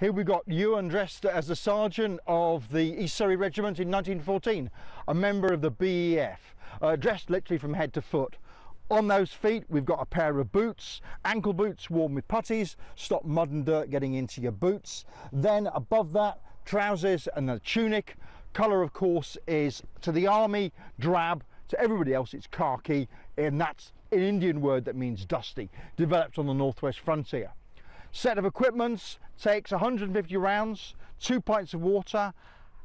Here we've got Ewan dressed as a sergeant of the East Surrey Regiment in 1914, a member of the BEF, uh, dressed literally from head to foot. On those feet, we've got a pair of boots, ankle boots worn with puttees, stop mud and dirt getting into your boots. Then above that, trousers and a tunic. Colour, of course, is to the army drab, to everybody else it's khaki, and that's an Indian word that means dusty, developed on the northwest frontier. Set of equipments takes 150 rounds, two pints of water,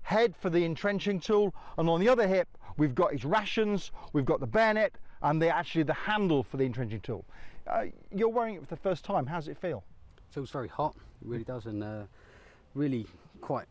head for the entrenching tool, and on the other hip we've got his rations, we've got the bayonet, and the, actually the handle for the entrenching tool. Uh, you're wearing it for the first time. How does it feel? It feels very hot, it really does, and uh, really quite.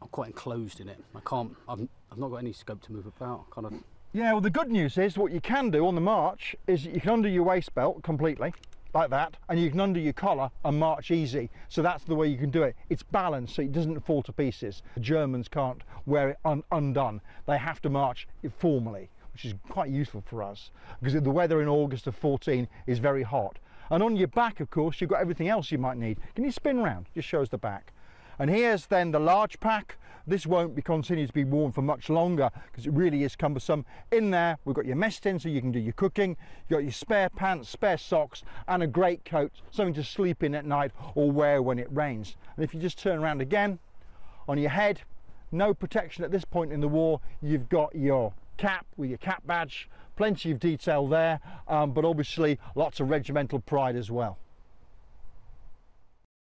I'm quite enclosed in it. I can't. I've, I've not got any scope to move about. Kind of. Yeah. Well, the good news is what you can do on the march is you can undo your waist belt completely like that and you can undo your collar and march easy. So that's the way you can do it. It's balanced so it doesn't fall to pieces. The germans can't wear it un undone. They have to march it formally which is quite useful for us because the weather in august of 14 is very hot. And on your back of course you've got everything else you might need. Can you spin round? Just shows the back and here's then the large pack. This won't be continue to be worn for much longer because it really is cumbersome. In there we've got your mess tin so you can do your cooking. You've got your spare pants spare socks and a great coat something to sleep in at night or wear when it rains. And if you just turn around again on your head no protection at this point in the war you've got your cap with your cap badge. Plenty of detail there um, but obviously lots of regimental pride as well